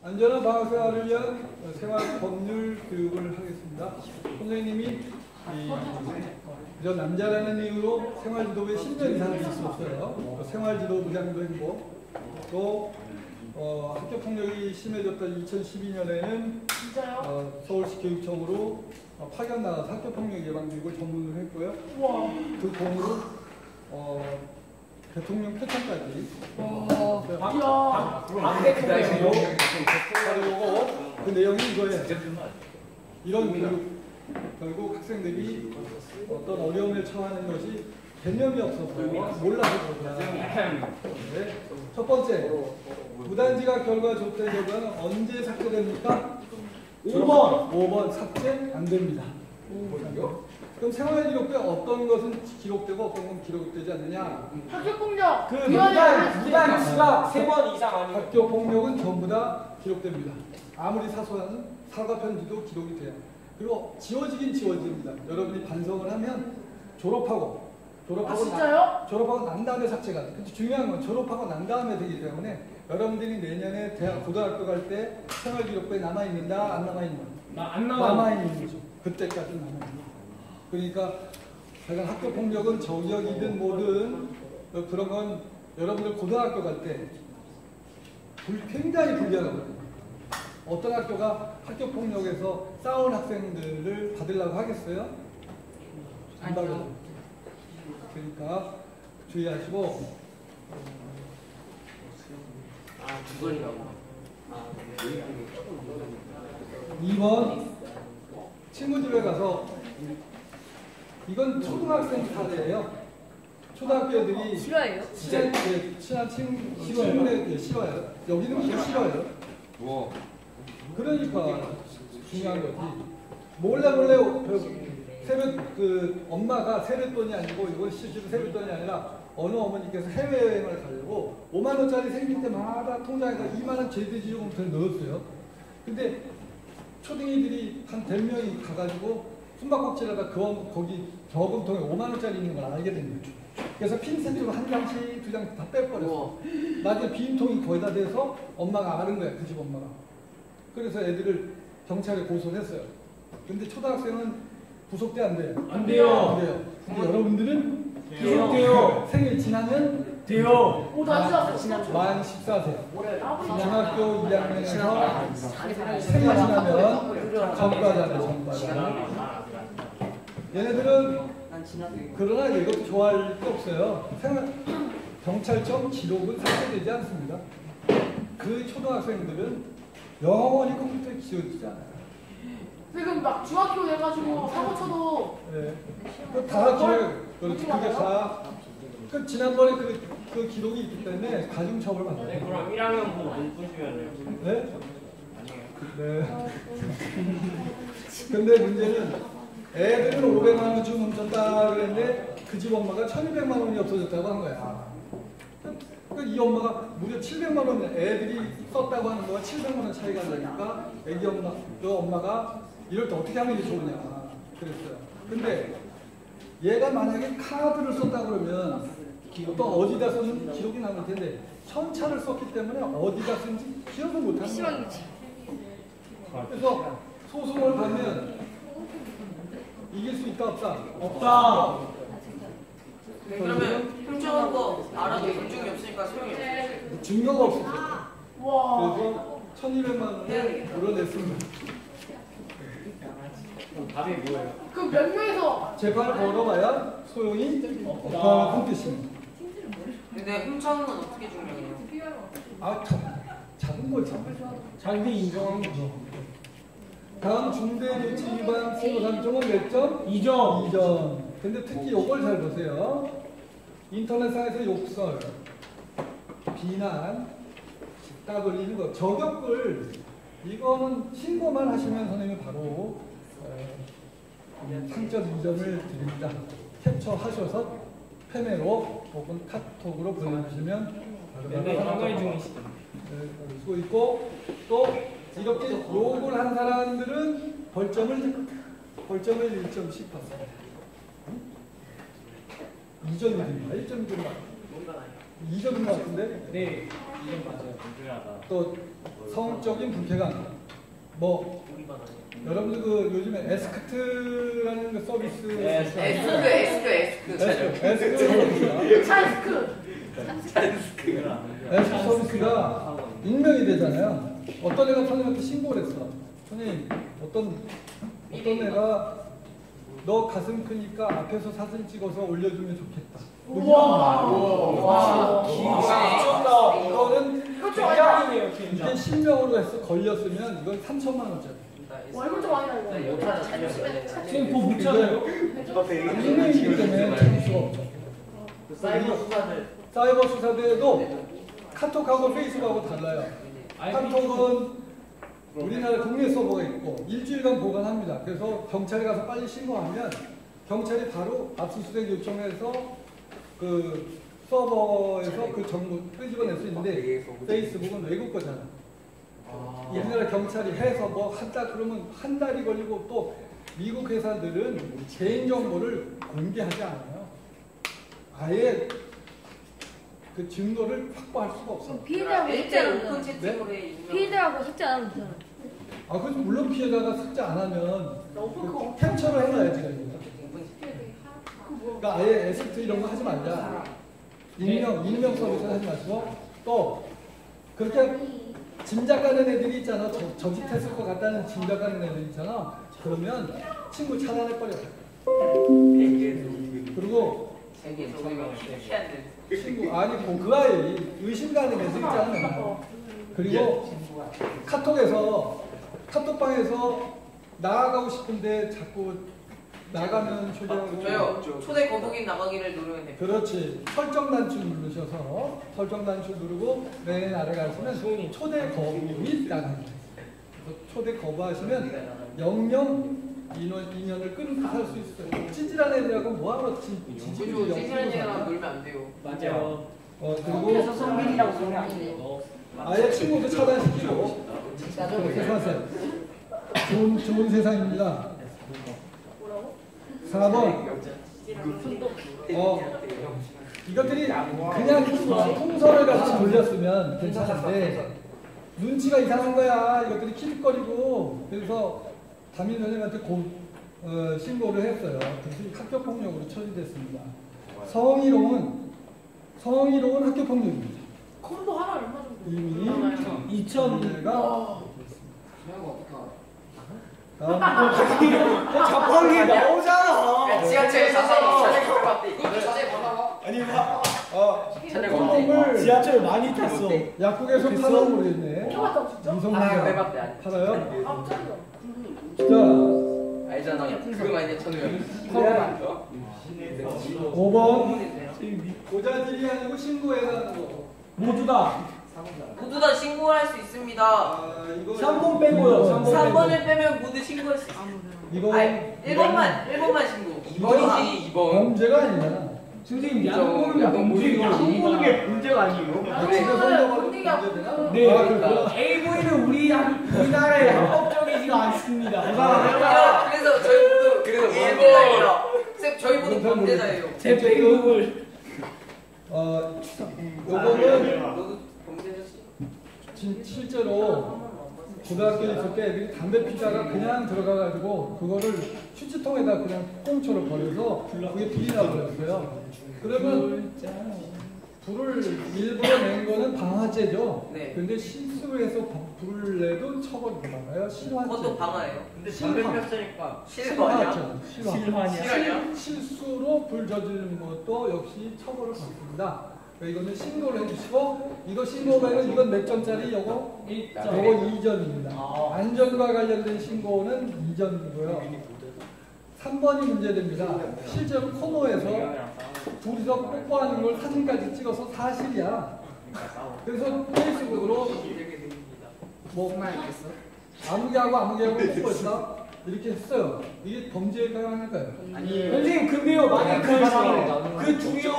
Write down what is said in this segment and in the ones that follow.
안전한 방학 생활을 위한 생활 법률 교육을 하겠습니다. 선생님이 이, 저 남자라는 이유로 생활지도부에 10년 이상 있을 수 없어요. 또 생활지도 부장도 했고 또 어, 학교폭력이 심해졌던 2012년에는 진짜요? 어, 서울시 교육청으로 어, 파견 나가서 학교폭력 예방 교육을 전문으로 했고요. 우와. 그 공으로 어, 대통령 표창까지 와. 이야. 바로 요거 그 내용이 이거예요. 이런 교육 결국 학생들이 어떤 어려움에 처하는 것이 개념이 없어서 몰라서 그런다. 네. 첫 번째 무단지각 결과 조태 결과는 언제 삭제됩니까? 5번 5번 삭제 안 됩니다. 그럼 생활 기록부에 어떤 것은 기록되고 어떤 건 기록되지 않느냐? 학교 폭력. 그 위원회 무단 안 무단 때. 지각 세 번 이상 아니면 학교 폭력은 전부 다 기록됩니다. 아무리 사소한 사과 편지도 기록이 돼요. 그리고 지워지긴 지워집니다. 여러분이 반성을 하면 졸업하고 아 졸업하고 나, 진짜요? 졸업하고 난 다음에 삭제가 돼. 근데 중요한 건 졸업하고 난 다음에 되기 때문에 여러분들이 내년에 대학 고등학교 갈 때 생활 기록부에 남아 있는다 안 남아 있는 나안 남아 있는 거죠. 그때까지 남아 있는 거. 그러니까 하여간 학교 폭력은 저기이든 뭐든 어, 그런 건 여러분들 고등학교 갈 때 굉장히 불리하거든요. 어떤 학교가 학교 폭력에서 싸운 학생들을 받으려고 하겠어요? 안 받아요. 그러니까 주의하시고 아 두 번이라고. 2번 친구 집에 가서 이건 초등학생 사례예요. 초등학교 애들이 싫어해요? 친한, 예, 친한 친구, 예, 싫어요. 여기는 뭐 싫어요. 뭐 그러니까 중요한 거지. 몰래 몰래 그 세뱃 그 엄마가 세뱃돈이 아니고 이건 실제로 세뱃돈이 아니라 어느 어머니께서 해외여행을 가려고 5만 원짜리 생길 때마다 통장에다 2만 원 제대지용금을 넣었어요. 근데 초등이들이 한 100명이 가가지고 숨바꼭질하다 그 엄- 거기 저금통에 5만 원짜리 있는 걸 알게 된 거죠. 그래서 핀셋으로 한 장씩 두 장 다 빼버렸어. 나중에 빈통이 거의 다 돼서 엄마가 아는 거야 그 집 엄마가. 그래서 애들을 경찰에 고소를 했어요. 근데 초등학생은 구속돼 안 돼요? 안 돼요. 안 돼요. 근데 여러분들은 돼요. 생일 지나면 돼요. 만 14세. 아버지. 중학교 2학년에서 생일 지나면 전과자네 전과자. 얘네들은 그러나 이것도 좋아할 게 없어요. 생활 경찰청 기록은 삭제되지 않습니다. 그 초등학생들은 영원히 컴퓨터에 지워지지 않아요. 지금 막 중학교 돼가지고 사고 쳐도 네. 그다 기록, 그렇지. 그게 다. 그 지난번에 그, 그 기록이 있기 때문에 가중처벌 네, 받아요. 그럼 1학년 보못 보시면요. 네? 아니에요. 네. 근데 문제는 애들은 500만 원좀 훔쳤다 그랬는데 그 집 엄마가 1200만 원이 없어졌다고 한 거야. 그이 엄마가 무려 700만 원 애들이 썼다고 하는 거가 700만 원 차이가 나니까 애기 엄마, 그 엄마가 이럴 때 어떻게 하는 게 좋으냐 그랬어요. 근데 얘가 만약에 카드를 썼다 그러면 또 어디다 썼는지 기록이 남을 텐데 천차를 썼기 때문에 어디다 쓴지 기억을 못하는 거야. 그래서 소송을 가면 이길 수 있다 없다? 없다. 네, 그러면 훔쳐간 거 알아도 인증이 없으니까 소용이 없어요. 증거가 없었어. 와. 그래서 1200만 원을 물어냈습니다. 답이 뭐예요? 그몇 명에서 재판을 걸어봐야 소용이 없다는 뜻입니다. 근데 훔쳐간 건 어떻게 증명해요? 아, 참, 작은 거지. 자기 인정한 거죠. 다음 중대조치 위반 신고상정은 몇 점? 2점. 2점. 근데 특히 요걸 잘 보세요. 인터넷상에서 욕설, 비난, 따돌리는 거, 저격글, 이거는 신고만 하시면 선생님이 바로 어, 상점 2점을 드립니다. 캡처하셔서 페메로 혹은 카톡으로 보내주시면 바로 맨날 바로 중이시죠. 네, 쓰고 있고 또 이렇게 욕을 한 사람들은 벌점을 벌점을 1점씩 받습니다. 2점이 듭니다. 1점이 듭니다. 2점인 것 같은데? 네. 이건 맞아요. 중요하다. 또 성적인 불쾌감 뭐 여러분들 그 요즘에 에스크트라는 그 서비스 네, 에스크 에스크 에스크 에스크 에스크 찬스크. 에스크 서비스가 익명이 되잖아요. 어떤 애가 선생님한테 신고를 했어. 선생님 어떤 어떤 애가 너 가슴 크니까 앞에서 사진 찍어서 올려주면 좋겠다. 뭐 이런 말. 와. 미쳤다. 이거는 아니다. 굉장히네요, 이게. 실명으로 해서 걸렸으면 이건 3천만 원짜리. 와 이거 좀 아니다 이거. 지금 뭐 묻잖아요. 익명이기 때문에 찾을 수가 없죠. 사이버 수사들 사이버 수사대도 카톡하고 페이스북하고 달라요. 카톡은 우리나라 국내 서버가 있고 일주일간 보관합니다. 그래서 경찰에 가서 빨리 신고하면 경찰이 바로 압수수색 요청해서 그 서버에서 그 정보 끄집어낼 수 있는데 페이스북은 외국 거잖아. 우리나라 경찰이 해서 뭐 한다 그러면 한 달이 걸리고 또 미국 회사들은 개인 정보를 공개하지 않아요. 아예 그 증거를 확보할 수가 없어. 피해자하고 숙제 일제 안 오픈 하면 채팅으로 해 유명. 피해자하고 숙제 안 하면 되잖아. 아, 그 물론 피해자가 삭제 안 하면 그 커. 캡처를 해놔야지. 그러니까 아예 에스트 이런 거 하지 말자. 익명, 익명 서비스 하지 마시고 또 그렇게 짐작가는 애들이 있잖아. 저, 저짓했을 것 같다는 짐작가는 애들 있잖아. 그러면 친구 차단해버려. 그리고 세계 저희가 키키한 데 친구 아니 뭐그 아이 의심 가는 애들 있잖아. 그리고 카톡에서 카톡방에서 나아가고 싶은데 자꾸 나가면 초대하고 저요 초대 거북이 나가기를 누르면 됩니다. 그렇지 설정 단추 누르셔서 설정 단추 누르고 맨 아래 가시면 초대 거예요. 그래서 초대 거부하시면 영영 인원 인연을 끊고 살수 있어요. 찌질한 애들하고 뭐하러 그죠 영으로 찌질한 애랑? 놀면 안 돼요. 맞아요. 어 그리고 성민이라고 소리 안 해요. 아예 친구도 차단시키고 그렇게 사세요. 좋은 좋은 세상입니다. 뭐라고? 4번 어 이것들이 그냥 통설을 같이 돌렸으면 괜찮은데 눈치가 이상한 거야. 이것들이 킬거리고 그래서 담임 선생님한테 고, 어, 신고를 했어요. 그래서 학교 폭력으로 처리됐습니다. 성희롱은 성희롱은 학교 폭력입니다. 콘도 하나 얼마 정도? 이미 얼마나요? 2000. 가 다음 자판기 나오잖아. 지하철 자세히 자세 걸어봤대. 이거 자세 봐봐. 아니 봐. 어, 자네 콘돔을 지하철 많이 탔어. 약국에서 팔아 모르겠네. 켜봤다 진짜? 미성년자 해봤대. 아니. 팔아요? 아. 자, 알잖아. 그거 많이 천우요. 5번 고자질이 아니고 신고해라는 거. 모두 다. 모두 다 신고할 수 있습니다. 아, 이거 3번 빼고요. 3번 빼고. 3번 을 빼면 모두 신고할 수. 이거 아니, 1번만, 1번만 신고. 2번이지, 2번. 범죄가 아니잖아. 선생님 저 양보는 모르겠다. 양보는 게 문제가 아니에요. 손잡아도 본디가 문제되나? 네. 아. AV는 우리 우리나라에 합법적 이지가 않습니다. 야, 그래서 저희 모두 그래서 범죄가 아니라 쌤 저희 모두 범죄자예요. 제 페이북을 어, 요거는 너도 범죄자지? 진, 실제로 고등학교에 있을 때 애들이 담배 피다가 그냥 들어가가지고 그거를 휴지통에다 그냥 꽁초로 버려서 그게 불이 나버렸어요. 그러면 불을 일부러 낸 거는 방화죄죠. 네. 근데 실수해서 불을 내도 처벌이 나가요. 실화죄. 그것도 방아예요. 근데 담배 폈으니까 실화냐? 실화죠. 실화. 실화냐? 실수로 불 저지르는 것도 역시 처벌을 받습니다. 그러니까 이거는 신고를 해주시고 이거 신고면은 이건 몇 점짜리 요거? 요거 2점입니다. 아. 안전과 관련된 신고는 2점이고요. 3번이 문제됩니다. 실제로 코너에서 둘이서 뽀뽀하는 걸 사진까지 찍어서 사실이야. 그래서 페이스북으로 뭐 아무개하고 아무개하고 뽀뽀했다 이렇게 했어요. 이게 범죄일까요 아닐까요? 선생님 근데요 만약 그, 그 둘이요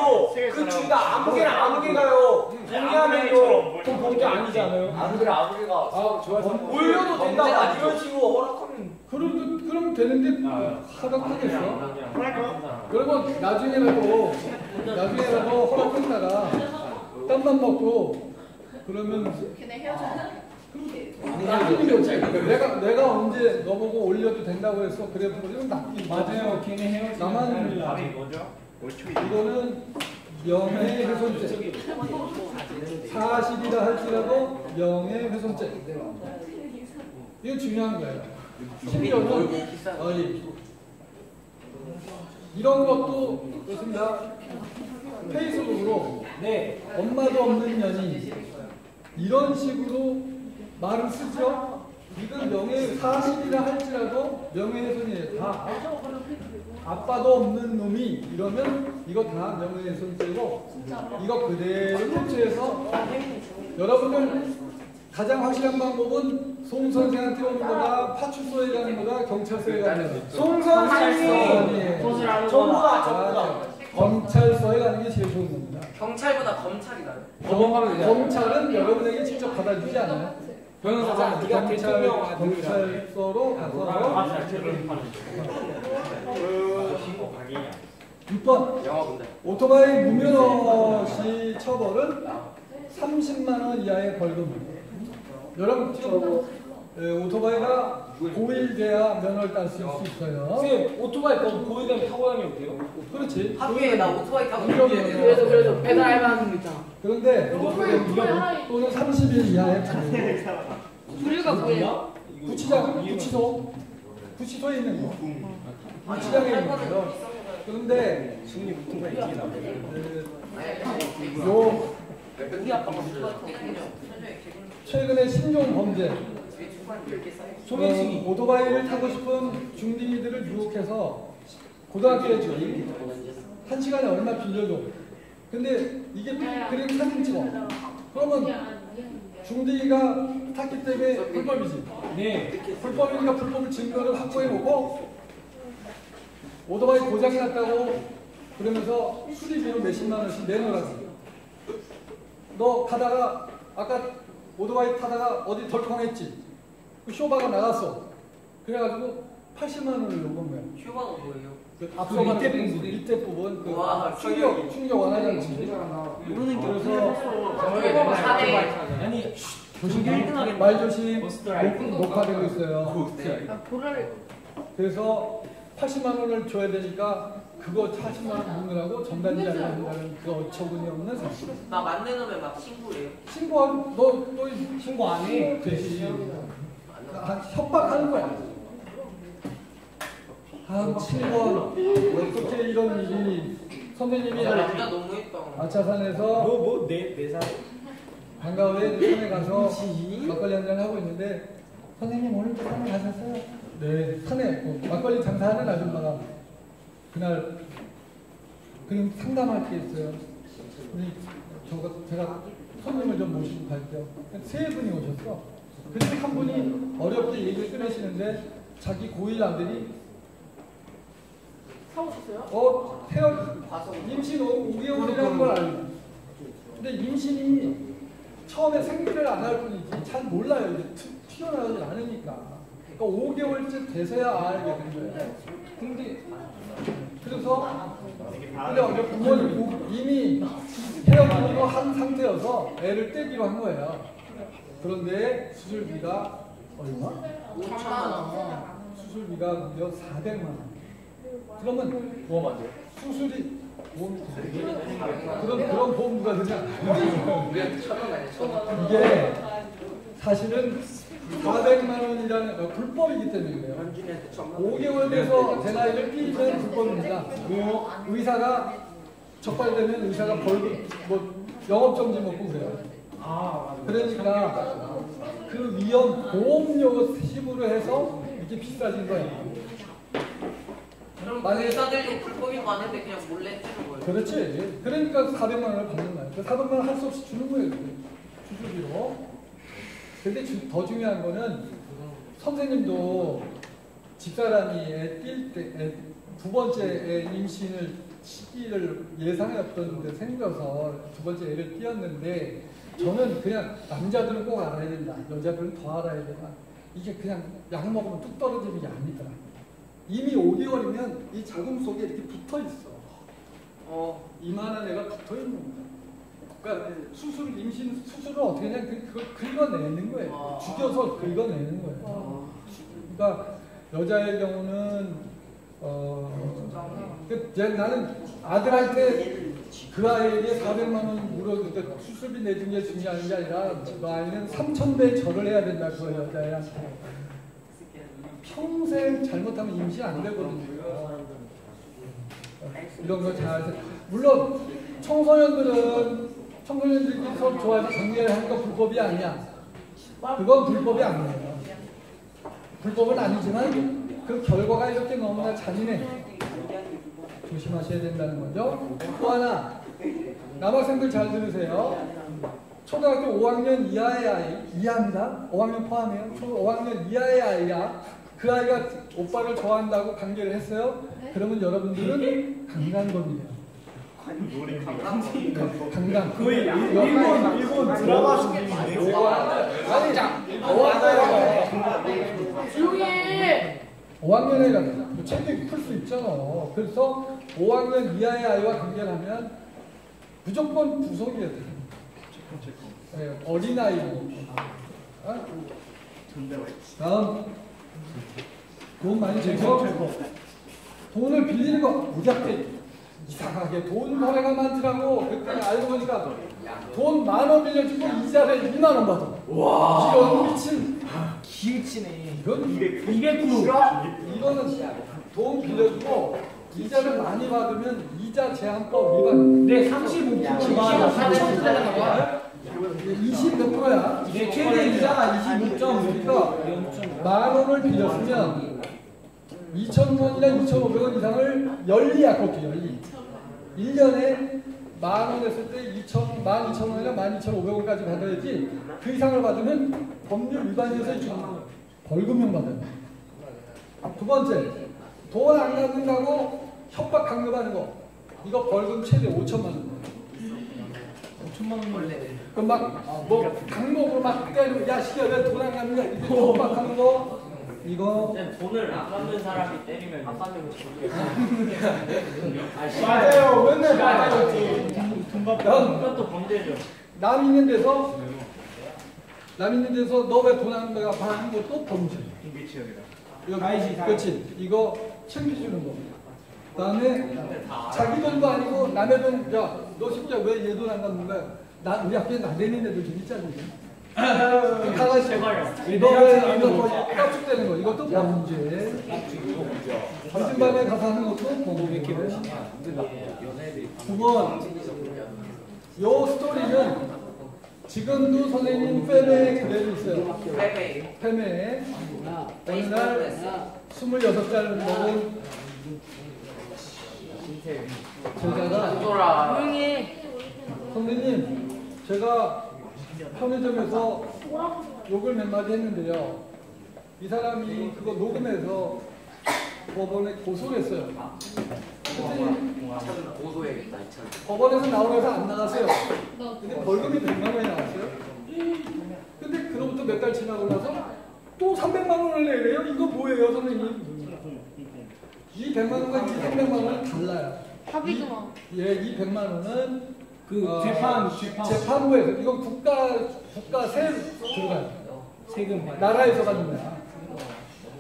그 둘 다 아무개나 아무개가요 동의하면요 그건 범죄 아니잖아요 아무개나 아무개가 아, 좋아서 올려도 된다 이런 식으로 허락하면 그럼 그럼 되는데 허락하겠어? 그러면 나중에라도 나중에라도 허락했다가 땀만 먹고. 그러면 걔네 헤어졌나? 내가 내가 언제 너보고 올려도 된다고 해서 그래 버리면 낚인 맞아요. 걔네 헤어지면 나만 이거는 명예 훼손죄. 사실이라 할지라도 명예 훼손죄. 이거 중요한 거예요. 심지어는 어이 이런 것도 그렇습니다 페이스북으로 네. 엄마도 없는 년이 이런 식으로 말을 쓰죠. 이건 명예 사실이라 할지라도 명예훼손이에요. 다 아빠도 없는 놈이 이러면 이거 다 명예훼손죄고 이거 그대로 캡처해서 여러분들 가장 확실한 방법은 송 선생한테 오는 거다 파출소에 가는 거다 경찰서에 가는 거다 송 선생님. 전부 다 전부 다. 아, 검찰서에 가는 게 제일 좋은 겁니다. 경찰보다 검찰이 나요. 되잖아. 검찰은 여러분에게 직접 받아주지 않아요. 변호사잖아. 네가 대통령 아들이라. 검찰서로 가서 맞아. 제대로 파는. 6번 영화 본다. 오토바이 무면허 시 처벌은 30만 원 이하의 벌금. 여러분 지금 에, 오토바이가 고1 돼야 면허를 딸 수 있어요. 선생님 오토바이 거 보이면 타고 다니면 돼요? 그렇지. 학교에 나 오토바이 타고 운전면허. 그래도 그래도 배달 알바하는 거 있잖아. 그런데 또는 30일 이하의 벌금. 부류가 뭐예요? 구치장, 구치소, 구치소에 있는 거. 구치장에 있는 거요. 그런데 그, 요 우리 아빠가 오토바이 타고 최근에 신종 범죄 소매치기. 어, 오토바이를 타고 싶은 중딩이들을 유혹해서 고등학교에 지한 시간에 얼마 빌려줘. 근데 이게 그림 사진 찍어. 그러면 중딩이가 탔기 때문에 불법이지. 네. 불법이니까 불법 증거를 확보해 놓고 오토바이 고장이 났다고 그러면서 수리비로 몇십만 원씩 내놓으라고. 너 가다가 아까 오토바이 타다가 어디 덜컹했지. 그 쇼바가 나갔어. 그래가지고 80만 원을 요건 거야. 휴가가 뭐예요? 그 앞서 말한 밑에 그 부분. 밑에 부분 그 와, 충격 충격 완화장치. 그래서 아니 조심 말 조심 녹- 녹화되고 있어요. 보라를 그래서 80만 원을 줘야 되니까 그거 40만 원 묻느라고 전단지 안 한다는 그 어처구니 없는 사실. 막 놈에 막 신고해요. 신고한 너너 신고 안 해. 되지. 아, 협박하는 거야. 아, 신고 어떻게 이런 일이 선생님이 나 남자 너무했다. 아차산에서 뭐뭐네네 살. 방과후에 산에 가서 막걸리 한잔 하고 있는데 선생님 오늘도 산에 가셨어요? 네 산에 뭐 막걸리 장사하는 아줌마가 그날 그냥 상담할 게 있어요. 근데 저가 제가 손님을 좀 모시고 갈게요. 세 분이 오셨어. 그중에 한 분이 어렵게 얘기를 꺼내시는데 자기 고1 아들이 사오셨어요? 어 태어 임신 5개월이라는 걸 알고 근데 임신이 처음에 생리를 안 할 뿐이지 잘 몰라요. 이제 튀- 튀어나오지 않으니까. 그러니까 5개월쯤 돼서야 알게 된 거예요 근데 그래서 근데 어제 부모님이 이미 헤어지기로 한 상태여서 애를 떼기로 한 거예요 그런데 수술비가 얼마? 5천만 원. 수술비가 무려 400만 원 그러면 뭐 만들? 수술이 보험 그런 그런 아니야 천 원. 이게 사실은 400만 원이라는 어, 불법이기 때문에 그래요. 현준이한테 천만 5개월 돼서 제 나이를 끼면 불법입니다. 뭐 의사가 적발되면 의사가 벌금 뭐 영업 정지 먹고 그래요. 아 맞아. 그러니까 그 위험 보험료 식으로 해서 이게 비싸진 거예요. 그럼 만약에- 의사들이 불법인 거 아는데 그냥 몰래 주는 거예요. 그렇지. 그러니까 400만 원을 받는. 그 400만 원 할 수 없이 주는 거예요. 수술비로. 근데 주- 더 중요한 거는 선생님도 집사람이 애 뛸때두 번째 애 임신을 시기를 예상했던 데 생겨서 두 번째 애를 띄었는데 저는 그냥 남자들은 꼭 알아야 된다. 여자들은 더 알아야 된다. 이게 그냥 약 먹으면 뚝 떨어지는 게 아니더라. 이미 5개월이면 이 자궁 속에 이렇게 붙어 있어. 어. 이만한 애가 붙어 있는 겁니다. 그러니까 수술 임신 수술을 어떻게 하냐 그 그걸 긁어내는 거예요. 죽여서 긁어내는 거예요. 그러니까 여자의 경우는 어 그, 이제 나는 아들한테 그 아이에게 400만 원 물어 그러니까 수술비 내준 게 중요한 게 아니라 그 아이는 3천 배 절을 해야 된다 그 여자애한테 평생 잘못하면 임신 안 되거든요. 이런 거 잘 물론 청소년들은 청소년들끼리 서로 좋아해서 관계를 하는 거 불법이 아니야. 그건 불법이 아니에요. 불법은 아니지만 그 결과가 이렇게 너무나 잔인해. 조심하셔야 된다는 거죠. 또 하나 남학생들 잘 들으세요. 초등학교 5학년 이하의 아이, 이하입니다. 5학년 포함해요. 초 5학년 이하의 아이야. 그 아이가 오빠를 좋아한다고 관계를 했어요. 그러면 여러분들은 강간범이에요. 강간. 거의 일본 일본 드라마 속에 많이 아니, 5학년 조용히 해. 5학년이라면 책이 클수 있잖아. 그래서 5학년 이하의 아이와 관계를 하면 무조건 구속이어야 돼. 네, 어린아이. 어? 다음. 돈 많이 제거. 돈을 빌리는 거 무작정 이상하게 돈 거래가 많더라고. 그랬더니 알고 보니까 돈 만 원 빌려주고 이자를 2만 원 받아. 와. 이런 미친. 기우치네. 이건 200% 이거는 돈 빌려주고 이자를 많이 받으면 이자 제한법 위반. 네 35% 4천 달러가 20몇 프로야. 이게 최대 이자가 25.5%. 그러니까 만 원을 빌렸으면 2,000원이나 2,500원 이상을 열리야 꺾기 열리. 1년에 만 원 했을 때 2,000, 12,000원이나 12,500원까지 받아야지 그 이상을 받으면 법률 위반이어서 주- 벌금형 받아요. 두 번째, 돈 안 갚는다고 협박 강요하는 거. 이거 벌금 최대 5천만 원. 5천만 원 원래. 그막뭐 강목으로 막 때리고 야 시켜 왜돈안 갚냐 이렇게 협박하는 거 이거 돈을 안 갚는 사람이 때리면 안 갚는 맞아요. 맨날 맞아요. 돈 남, 그것도 범죄죠. 남 있는 데서 남 있는 데서 너 왜 돈안 갚아 하는 것도 범죄. 이거 가해지, 가해. 그렇지. 이거 챙겨주는 거. 그다음에 자기 돈도 아니고 남의 돈. 야 너 진짜 왜 얘 돈 안 갚는 거야? 나 우리 학교에 나대는 애들 좀 있잖아. 가가지고 제발요. 너왜 이거 뭐 깝죽대는 거 이것도 범죄. 늦은 밤에 가서 하는 것도 범죄. 두 번, 요 스토리는 지금도 선생님 페메에 그대로 있어요. 빼빼. 페메에 어느 날 26살 먹은 제자가. 선생님 제가 편의점에서 욕을 몇 마디 했는데요. 이 사람이 그거 녹음해서 법원에 고소를 했어요. 그랬더니 고소해야겠다. 법원에서 나오면서 안 나갔어요. 근데 벌금이 100만 원이 나왔어요. 근데 그로부터 몇 달 지나고 나서 또 300만 원을 내래요. 이거 뭐예요, 선생님? 이 100만 원과 이 300만 원은 달라요. 합의금어. 예, 이 100만 원은 그 어, 재판 재판 재판부에서 이건 국가 국가 세 들어가요. 세금 받 나라에서 받는 거야.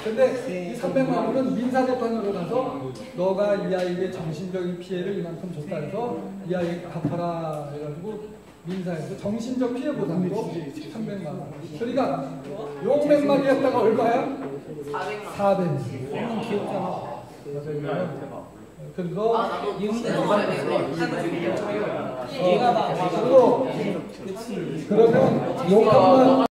근데 이 300만 원은 민사 재판으로 가서 너가 이 아이에게 정신적인 피해를 이만큼 줬다 해서 이 아이 갚아라 해가지고 민사에서 정신적 피해 보상으로 300만 원. 그러니까 마디 했다가 얼마야? 400만. 400. 너무 귀엽잖아. 그래서 아 그리고 그러면 욕 한번